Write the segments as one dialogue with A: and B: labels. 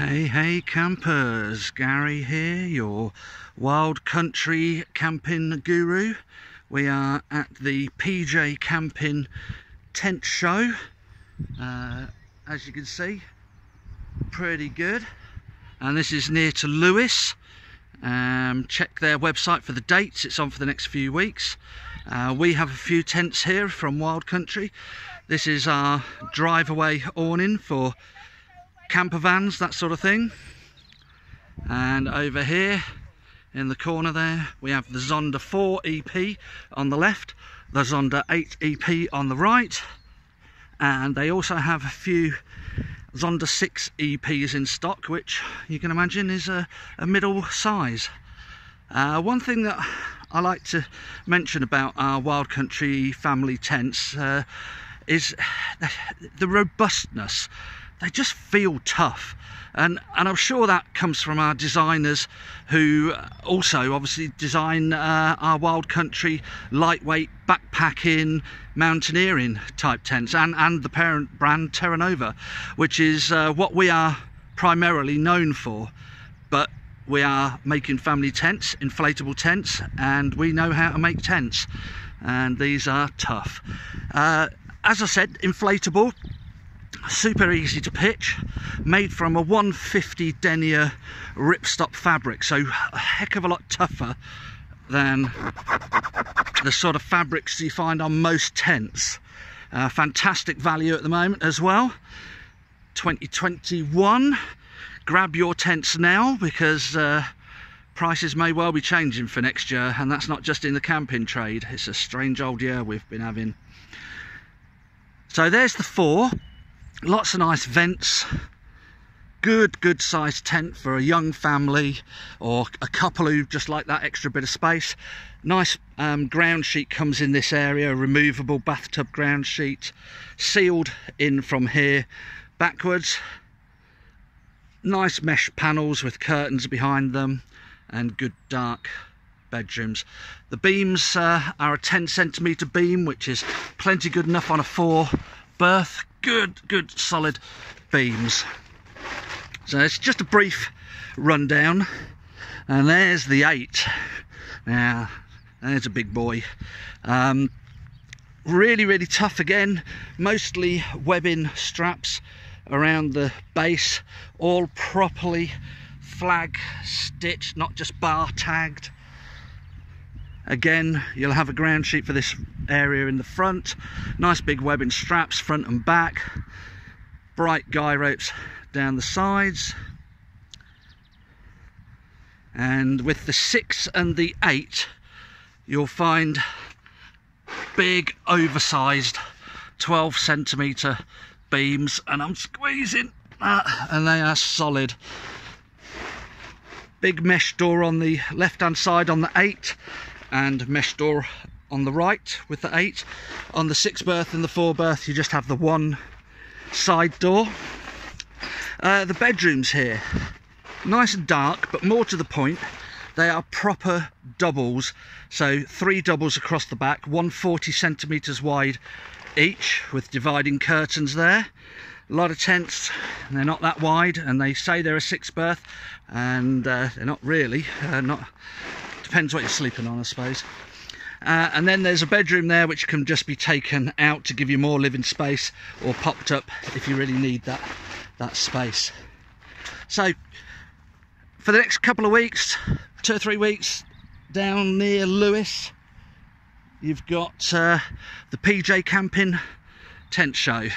A: Hey, hey, campers! Gary here, your wild country camping guru. We are at the PJ Camping tent show. Uh, as you can see, pretty good. And this is near to Lewes. Um, check their website for the dates, it's on for the next few weeks. Uh, we have a few tents here from Wild Country. This is our drive away awning for camper vans, that sort of thing. And over here in the corner there, we have the Zonda 4 EP on the left, the Zonda 8 EP on the right, and they also have a few Zonda 6 EPs in stock, which you can imagine is a, a middle size. Uh, one thing that I like to mention about our Wild Country family tents uh, is the robustness they just feel tough. And and I'm sure that comes from our designers who also obviously design uh, our wild country lightweight backpacking mountaineering type tents and and the parent brand Terra Nova which is uh, what we are primarily known for. But we are making family tents inflatable tents and we know how to make tents. And these are tough. Uh, as I said inflatable super easy to pitch made from a 150 denier ripstop fabric. So a heck of a lot tougher than the sort of fabrics you find on most tents. Uh, fantastic value at the moment as well. 2021 grab your tents now because uh, prices may well be changing for next year and that's not just in the camping trade. It's a strange old year we've been having. So there's the four lots of nice vents. Good good sized tent for a young family or a couple who just like that extra bit of space. Nice um, ground sheet comes in this area removable bathtub ground sheet sealed in from here backwards. Nice mesh panels with curtains behind them and good dark bedrooms. The beams uh, are a 10 centimeter beam which is plenty good enough on a four berth good, good solid beams. So it's just a brief rundown. And there's the eight. Now, there's a big boy. Um, really, really tough again. Mostly webbing straps around the base, all properly flag stitched, not just bar tagged. Again, you'll have a ground sheet for this area in the front. Nice big webbing straps, front and back. Bright guy ropes down the sides. And with the six and the eight, you'll find big, oversized 12 centimeter beams. And I'm squeezing that, and they are solid big mesh door on the left hand side on the 8 and mesh door on the right with the 8 on the 6 berth and the 4 berth you just have the one side door. Uh, the bedrooms here nice and dark but more to the point they are proper doubles. So three doubles across the back 140 centimeters wide each with dividing curtains there. A lot of tents they're not that wide and they say they're a six berth and uh, they're not really uh, not depends what you're sleeping on I suppose. Uh, and then there's a bedroom there which can just be taken out to give you more living space or popped up if you really need that that space. So for the next couple of weeks two or three weeks down near Lewes, you've got uh, the PJ camping tent show.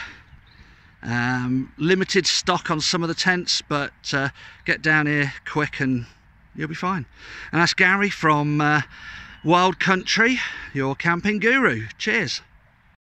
A: Um, limited stock on some of the tents but uh, get down here quick and you'll be fine. And that's Gary from uh, Wild Country, your camping guru. Cheers.